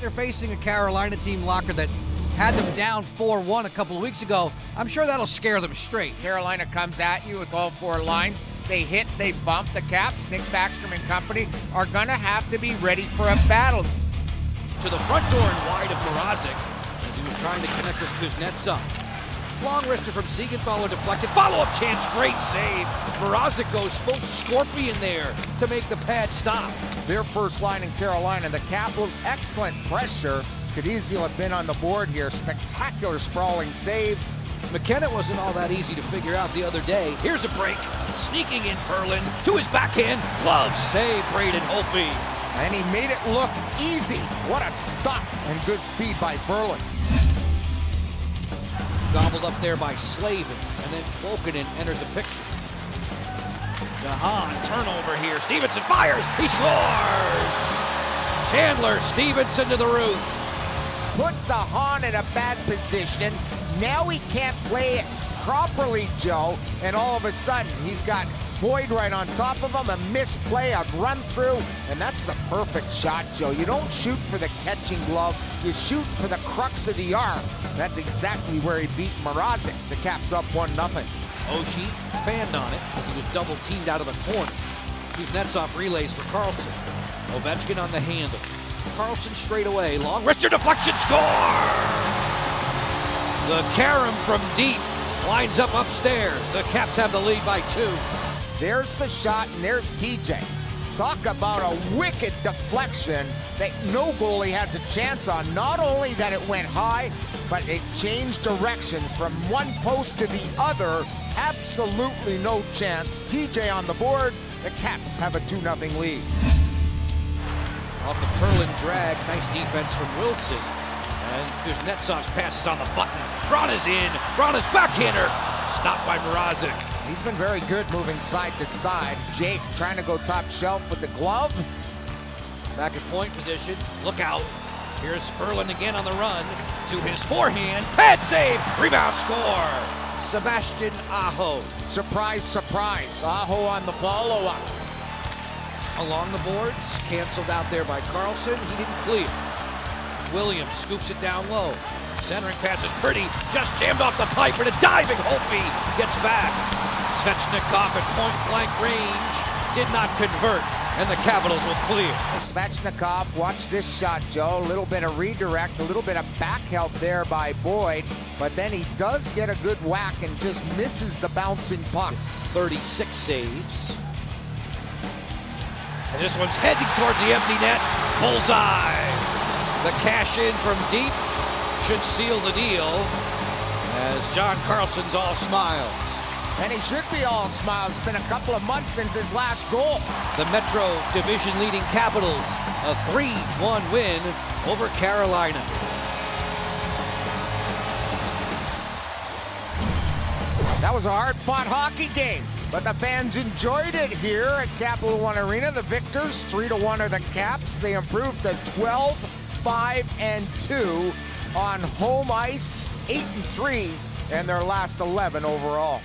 They're facing a Carolina team locker that had them down 4-1 a couple of weeks ago. I'm sure that'll scare them straight. Carolina comes at you with all four lines. They hit, they bump the caps. Nick Backstrom and company are going to have to be ready for a battle. To the front door and wide of Mrazek as he was trying to connect with Kuznetsov. Long wrister from Siegenthaler deflected. Follow-up chance, great save. Mrazek goes full scorpion there to make the pad stop. Their first line in Carolina, the Capitals, excellent pressure. Could easily have been on the board here. Spectacular sprawling save. MacKinnon wasn't all that easy to figure out the other day. Here's a break. Sneaking in Ferland to his backhand. Glove save, Braden Holtby. And he made it look easy. What a stop and good speed by Ferland. Gobbled up there by Slavin. And then Volkanen enters the picture. Gahan, turnover here. Stephenson fires. He scores! Chandler Stephenson to the roof. Put DeHaan in a bad position. Now he can't play it properly, Joe. And all of a sudden, he's got Boyd right on top of him, a misplay, a run through, and that's a perfect shot, Joe. You don't shoot for the catching glove, you shoot for the crux of the arm. That's exactly where he beat Mrazek. The Caps up 1 0. Oshie fanned on it as he was double teamed out of the corner. Kuznetsov relays for Carlson. Ovechkin on the handle. Carlson straight away. Long wrister deflection score! The Karam from deep lines up upstairs. The Caps have the lead by two. There's the shot, and there's TJ. Talk about a wicked deflection that no goalie has a chance on. Not only that it went high, but it changed directions from one post to the other. Absolutely no chance. TJ on the board. The Caps have a 2 0 lead. Off the Curlin drag, nice defense from Wilson. And Kuznetsov's pass is on the button. Vrana's in. Vrana's backhander. Stopped by Mrazek. He's been very good moving side to side. Jake trying to go top shelf with the glove. Back at point position. Look out. Here's Ferland again on the run. To his forehand. Pad save. Rebound score. Sebastian Aho. Surprise, surprise. Aho on the follow-up. Along the boards. Canceled out there by Carlson. He didn't clear. Williams scoops it down low. Centering pass is pretty. Just jammed off the pipe and a diving Holtby gets back. Svechnikov at point blank range did not convert, and the Capitals will clear. Svechnikov, watch this shot, Joe. A little bit of redirect, a little bit of back help there by Boyd, but then he does get a good whack and just misses the bouncing puck. 36 saves. And this one's heading towards the empty net. Bullseye. The cash in from deep should seal the deal as John Carlson's all smiles. And he should be all smiles. It's been a couple of months since his last goal. The Metro Division leading Capitals, a 3-1 win over Carolina. That was a hard-fought hockey game, but the fans enjoyed it here at Capital One Arena. The victors, 3-1 are the Caps. They improved to 12, 5, and 2 on home ice, 8 and 3, and their last 11 overall.